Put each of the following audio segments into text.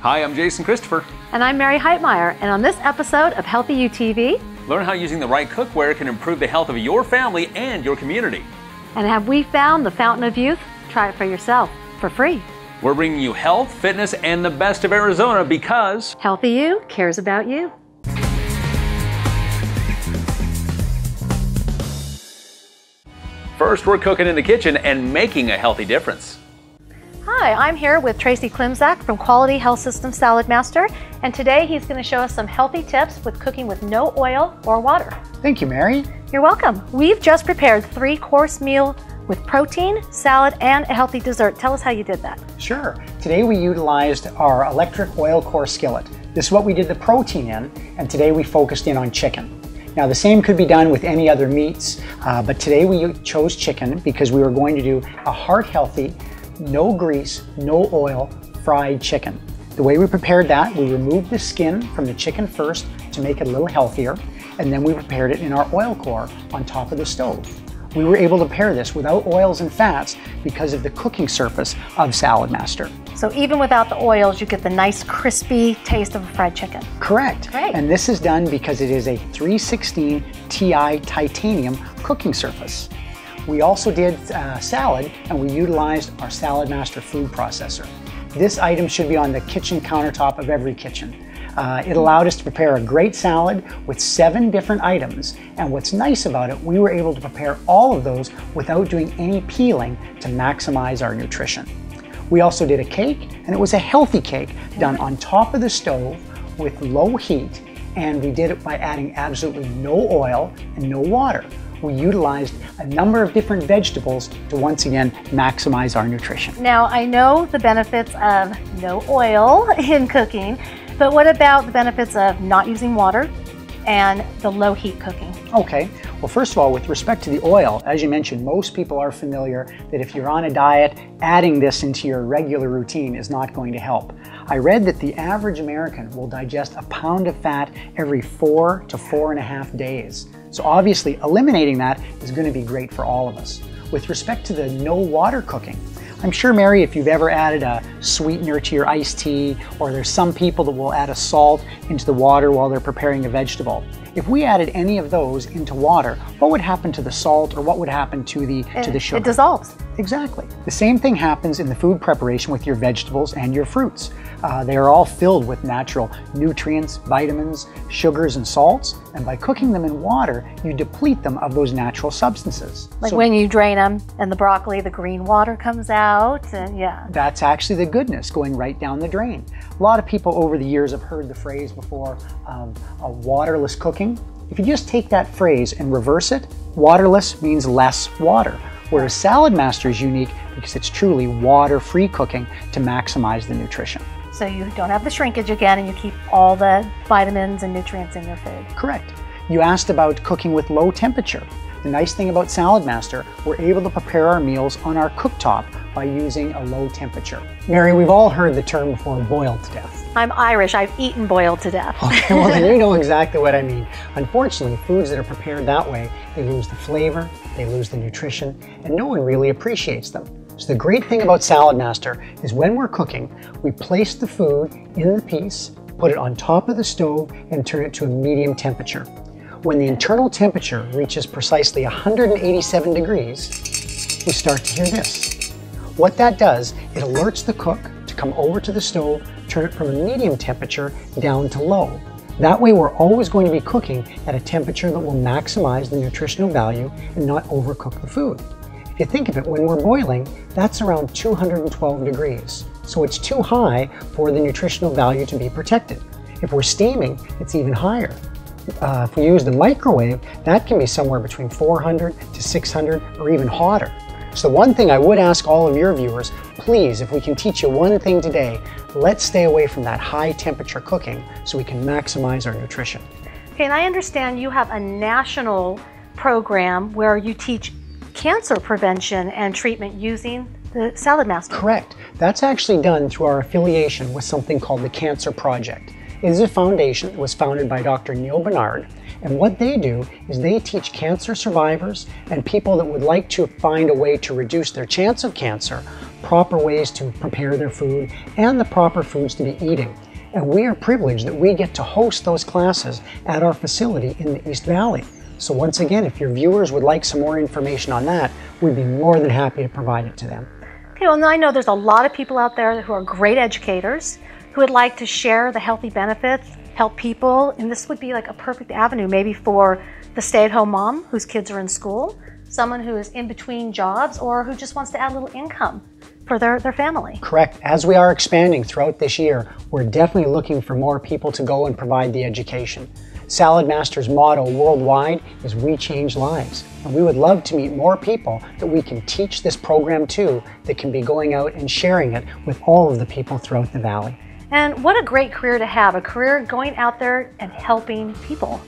Hi, I'm Jason Christopher. And I'm Mary Heitmeyer, and on this episode of Healthy U TV, learn how using the right cookware can improve the health of your family and your community. And have we found the fountain of youth? Try it for yourself for free. We're bringing you health, fitness, and the best of Arizona because Healthy U cares about you. First, we're cooking in the kitchen and making a healthy difference. Hi, I'm here with Tracy Klimczak from Quality Health System Saladmaster, and today he's going to show us some healthy tips with cooking with no oil or water. Thank you, Mary. You're welcome. We've just prepared three course meal with protein, salad, and a healthy dessert. Tell us how you did that. Sure. Today we utilized our electric oil core skillet. This is what we did the protein in, and today we focused in on chicken. Now the same could be done with any other meats, uh, but today we chose chicken because we were going to do a heart healthy, no grease, no oil, fried chicken. The way we prepared that, we removed the skin from the chicken first to make it a little healthier, and then we prepared it in our oil core on top of the stove. We were able to pair this without oils and fats because of the cooking surface of Saladmaster. So even without the oils, you get the nice crispy taste of a fried chicken. Correct. Great. And this is done because it is a 316 Ti titanium cooking surface. We also did uh, salad and we utilized our Saladmaster food processor. This item should be on the kitchen countertop of every kitchen. Uh, it allowed us to prepare a great salad with seven different items. And what's nice about it, we were able to prepare all of those without doing any peeling to maximize our nutrition. We also did a cake, and it was a healthy cake done on top of the stove with low heat, and we did it by adding absolutely no oil and no water. We utilized a number of different vegetables to once again maximize our nutrition. Now, I know the benefits of no oil in cooking, but what about the benefits of not using water and the low heat cooking? Okay, well, first of all, with respect to the oil, as you mentioned, most people are familiar that if you're on a diet, adding this into your regular routine is not going to help. I read that the average American will digest a pound of fat every four to four and a half days. So obviously, eliminating that is going to be great for all of us. With respect to the no water cooking, I'm sure, Mary, if you've ever added a sweetener to your iced tea, or there's some people that will add a salt into the water while they're preparing a vegetable. If we added any of those into water, what would happen to the salt or what would happen to the it, to the sugar? It dissolves. Exactly. The same thing happens in the food preparation with your vegetables and your fruits. Uh, they are all filled with natural nutrients, vitamins, sugars, and salts, and by cooking them in water, you deplete them of those natural substances. Like so, when you drain them and the broccoli, the green water comes out, and yeah. That's actually the goodness going right down the drain. A lot of people over the years have heard the phrase before um, a waterless cooking. If you just take that phrase and reverse it, waterless means less water. Whereas Saladmaster is unique because it's truly water-free cooking to maximize the nutrition. So you don't have the shrinkage again and you keep all the vitamins and nutrients in your food. Correct. You asked about cooking with low temperature. The nice thing about Saladmaster, we're able to prepare our meals on our cooktop by using a low temperature. Mary, we've all heard the term before boiled to death. I'm Irish. I've eaten boiled to death. okay, well, then you know exactly what I mean. Unfortunately, foods that are prepared that way, they lose the flavor, they lose the nutrition, and no one really appreciates them. So the great thing about Saladmaster is when we're cooking, we place the food in the piece, put it on top of the stove, and turn it to a medium temperature. When the internal temperature reaches precisely 187 degrees, we start to hear this. What that does, it alerts the cook to come over to the stove, turn it from a medium temperature down to low. That way we're always going to be cooking at a temperature that will maximize the nutritional value and not overcook the food. If you think of it, when we're boiling, that's around 212 degrees. So it's too high for the nutritional value to be protected. If we're steaming, it's even higher. Uh, if we use the microwave, that can be somewhere between 400 to 600 or even hotter. So one thing I would ask all of your viewers, please, if we can teach you one thing today, let's stay away from that high temperature cooking so we can maximize our nutrition. Okay, and I understand you have a national program where you teach cancer prevention and treatment using the Saladmaster. Correct. That's actually done through our affiliation with something called the Cancer Project. It is a foundation that was founded by Dr. Neal Barnard and what they do is they teach cancer survivors and people that would like to find a way to reduce their chance of cancer proper ways to prepare their food, and the proper foods to be eating. And we are privileged that we get to host those classes at our facility in the East Valley. So once again, if your viewers would like some more information on that, we'd be more than happy to provide it to them. Okay, well, I know there's a lot of people out there who are great educators who would like to share the healthy benefits, help people, and this would be like a perfect avenue maybe for the stay at home mom whose kids are in school, someone who is in between jobs, or who just wants to add a little income for their, their family. Correct. As we are expanding throughout this year, we're definitely looking for more people to go and provide the education. Saladmaster's motto worldwide is We Change Lives. And we would love to meet more people that we can teach this program to that can be going out and sharing it with all of the people throughout the valley. And what a great career to have a career going out there and helping people.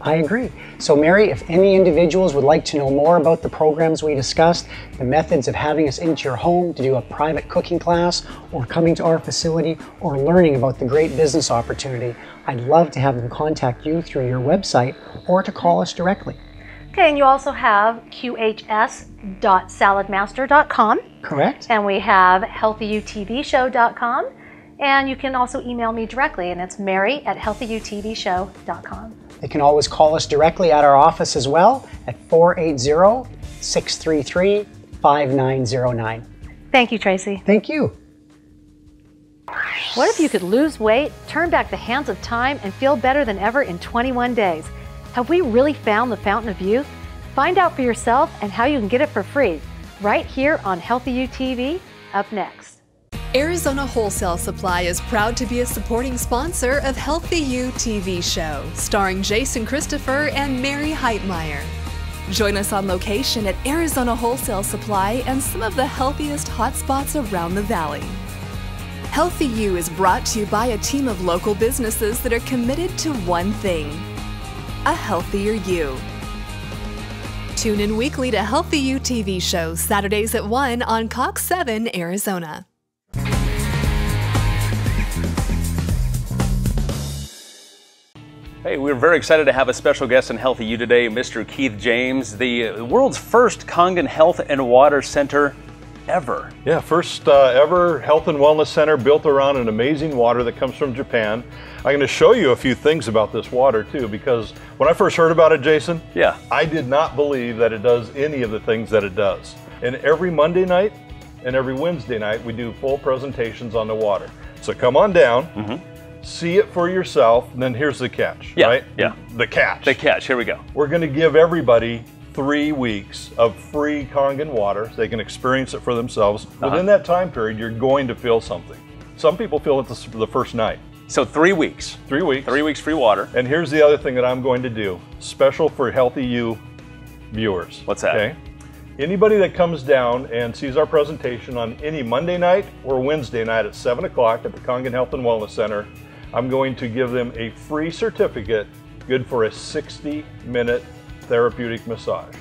I agree. So, Mary, if any individuals would like to know more about the programs we discussed, the methods of having us into your home to do a private cooking class, or coming to our facility, or learning about the great business opportunity, I'd love to have them contact you through your website or to call us directly. Okay, and you also have qhs.saladmaster.com. Correct? And we have healthyutvshow.com. And you can also email me directly, and it's mary at healthyutvshow.com. They can always call us directly at our office as well at 480 633 5909. Thank you, Tracy. Thank you. What if you could lose weight, turn back the hands of time, and feel better than ever in 21 days? Have we really found the fountain of youth? Find out for yourself and how you can get it for free right here on Healthy U TV. Up next. Arizona Wholesale Supply is proud to be a supporting sponsor of Healthy U TV show, starring Jason Christopher and Mary Heitmeyer. Join us on location at Arizona Wholesale Supply and some of the healthiest hotspots around the valley. Healthy U is brought to you by a team of local businesses that are committed to one thing a healthier you. Tune in weekly to Healthy U TV shows, Saturdays at 1 on Cox 7, Arizona. Hey, we're very excited to have a special guest on Healthy U today, Mr. Keith James, the world's first Kangen Health and Water Center ever. Yeah, first uh, ever health and wellness center built around an amazing water that comes from Japan. I'm going to show you a few things about this water too, because when I first heard about it, Jason, yeah, I did not believe that it does any of the things that it does. And every Monday night and every Wednesday night, we do full presentations on the water. So come on down. Mm-hmm see it for yourself, and then here's the catch, yeah, right? Yeah. The catch. The catch. Here we go. We're going to give everybody three weeks of free Kangen water. So they can experience it for themselves. Uh-huh. Within that time period, you're going to feel something. Some people feel it the first night. So three weeks. Three weeks. Three weeks free water. And here's the other thing that I'm going to do, special for Healthy U viewers. What's that? Okay. Anybody that comes down and sees our presentation on any Monday night or Wednesday night at 7 o'clock at the Kangen Health and Wellness Center I'm going to give them a free certificate good for a 60 minute therapeutic massage.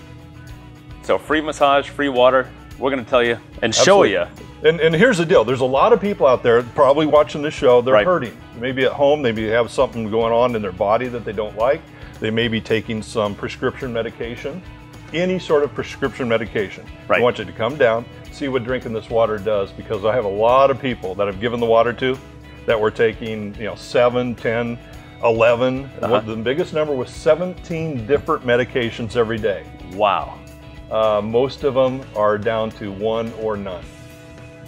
So free massage, free water. We're going to tell you and show Absolutely. you. And, and here's the deal. There's a lot of people out there probably watching this show. They're right. hurting. Maybe at home, maybe they have something going on in their body that they don't like. They may be taking some prescription medication, any sort of prescription medication. Right. I want you to come down, see what drinking this water does, because I have a lot of people that I've given the water to that were taking, you know, 7, 10, 11. Uh-huh. The biggest number was 17 different medications every day. Wow. Uh, most of them are down to one or none.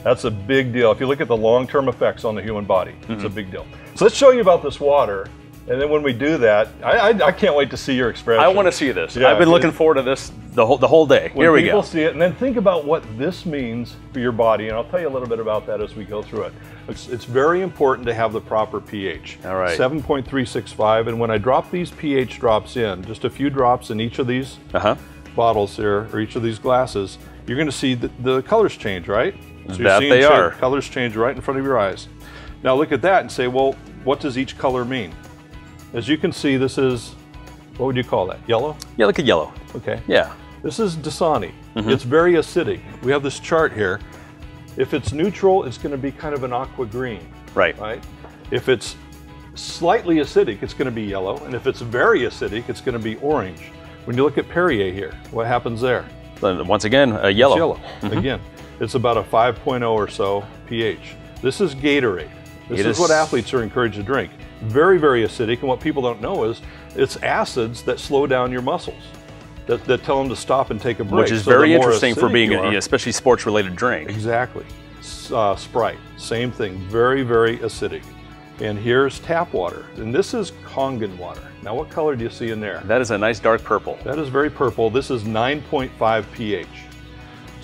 That's a big deal. If you look at the long-term effects on the human body, mm-hmm. it's a big deal. So let's show you about this water. And then when we do that, I, I, I can't wait to see your expression. I want to see this. Yeah, I've been looking forward to this the whole the whole day. When Here we people go. see it, and then think about what this means for your body, and I'll tell you a little bit about that as we go through it. It's, it's very important to have the proper pH. All right. 7.365, and when I drop these pH drops in, just a few drops in each of these uh-huh. bottles here, or each of these glasses, you're going to see the, the colors change, right? So that they are. Colors change right in front of your eyes. Now look at that and say, well, what does each color mean? As you can see, this is, what would you call that? Yellow? Yeah, look at yellow. Okay. Yeah. This is Dasani. Mm-hmm. It's very acidic. We have this chart here. If it's neutral, it's going to be kind of an aqua green. Right. Right. If it's slightly acidic, it's going to be yellow. And if it's very acidic, it's going to be orange. When you look at Perrier here, what happens there? Once again, a yellow. It's yellow. Mm-hmm. Again. It's about a 5.0 or so pH. This is Gatorade. This is- what athletes are encouraged to drink. Very, very acidic, and what people don't know is it's acids that slow down your muscles, that, that tell them to stop and take a break. Which is So very interesting for being, you a, especially sports-related drink. Exactly. Uh, Sprite, same thing, very, very acidic. And here's tap water, and this is Kangen water. Now, what color do you see in there? That is a nice dark purple. That is very purple. This is 9.5 pH.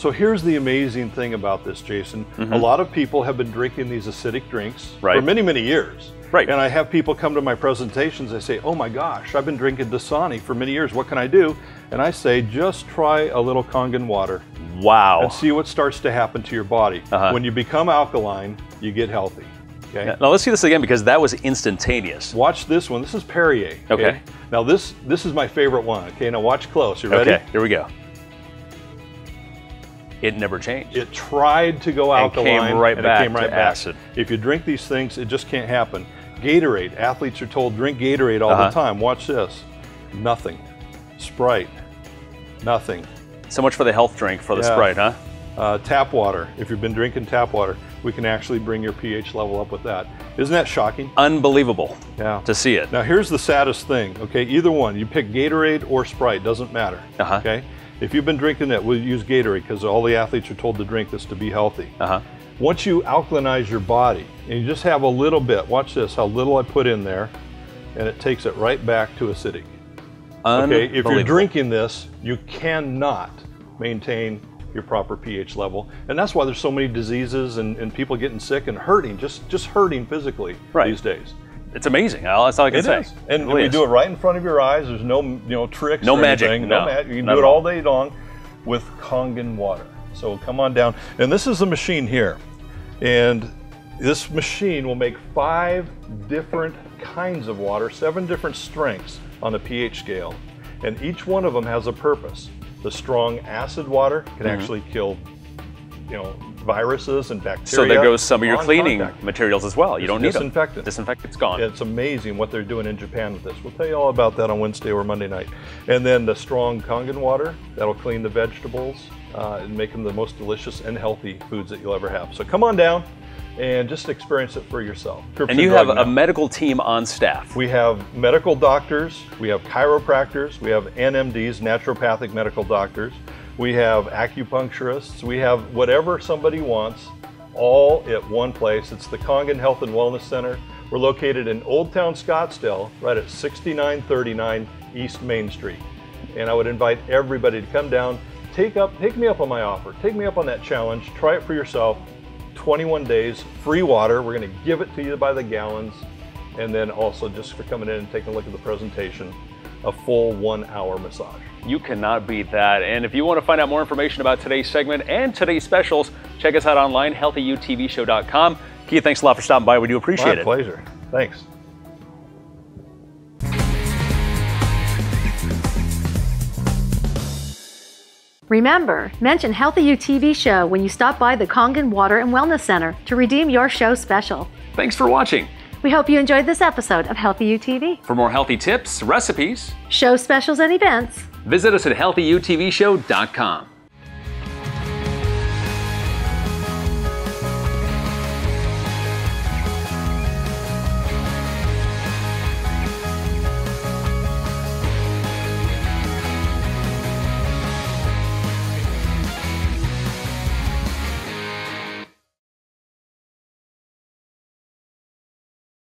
So here's the amazing thing about this, Jason. A lot of people have been drinking these acidic drinks for Mm-hmm. Many, many years. Right. And I have people come to my presentations, they say, oh my gosh, I've been drinking Dasani for many years. What can I do? And I say, just try a little Kangen water Wow. and see what starts to happen to your body. Uh-huh. When you become alkaline, you get healthy. Okay. Now let's see this again because that was instantaneous. Watch this one. This is Perrier. Okay. Now this this is my favorite one. Okay. Now watch close. You ready? Okay, here we go. It never changed. It tried to go out And alkaline came right and back it came right to back. acid. If you drink these things, it just can't happen. Gatorade. Athletes are told drink Gatorade all Uh-huh. the time. Watch this. Nothing. Sprite. Nothing. So much for the health drink for the Yeah. Sprite, huh? Uh, tap water. If you've been drinking tap water, we can actually bring your pH level up with that. Isn't that shocking? Unbelievable Yeah. to see it. Now here's the saddest thing. Okay, either one. You pick Gatorade or Sprite. Doesn't matter. Uh-huh. Okay. If you've been drinking that, we'll use Gatorade because all the athletes are told to drink this to be healthy. Uh-huh. Once you alkalinize your body and you just have a little bit, watch this, how little I put in there, and it takes it right back to acidic. Okay, if you're drinking this, you cannot maintain your proper pH level. And that's why there's so many diseases and, and people getting sick and hurting, just just hurting physically Right. these days. It's amazing. That's all I can It say. is. And really we is. do it right in front of your eyes. There's no you know tricks. No or magic, anything. no, magic. You can do it all day long with Kangen water. So come on down. And this is the machine here. And this machine will make five different kinds of water, seven different strengths on a pH scale. And each one of them has a purpose. The strong acid water can Mm-hmm. actually kill you know viruses and bacteria. So there goes some of your cleaning contact. materials as well. You don't need disinfectant. them. Disinfectant's gone. It's amazing what they're doing in Japan with this. We'll tell you all about that on Wednesday or Monday night. And then the strong Kangen water, that'll clean the vegetables uh, and make them the most delicious and healthy foods that you'll ever have. So come on down and just experience it for yourself. and Curbside you have Drug a medical team on staff. We have medical doctors, we have chiropractors, we have NMDs, naturopathic medical doctors, we have acupuncturists, we have whatever somebody wants, all at one place. It's the Kangen Health and Wellness Center. We're located in Old Town Scottsdale, right at 6939 East Main Street. And I would invite everybody to come down, take up, take me up on my offer, take me up on that challenge, try it for yourself. 21 days, free water. We're going to give it to you by the gallons. And then also just for coming in and taking a look at the presentation, a full one hour massage. You cannot beat that. And if you want to find out more information about today's segment and today's specials, check us out online, healthyutvshow.com. Keith, thanks a lot for stopping by. We do appreciate My it. pleasure. Thanks. Remember, mention Healthy U TV show when you stop by the Kangen Water and Wellness Center to redeem your show special. Thanks for watching. We hope you enjoyed this episode of Healthy U TV. For more healthy tips, recipes, Show specials and events. visit us at healthyutvshow.com.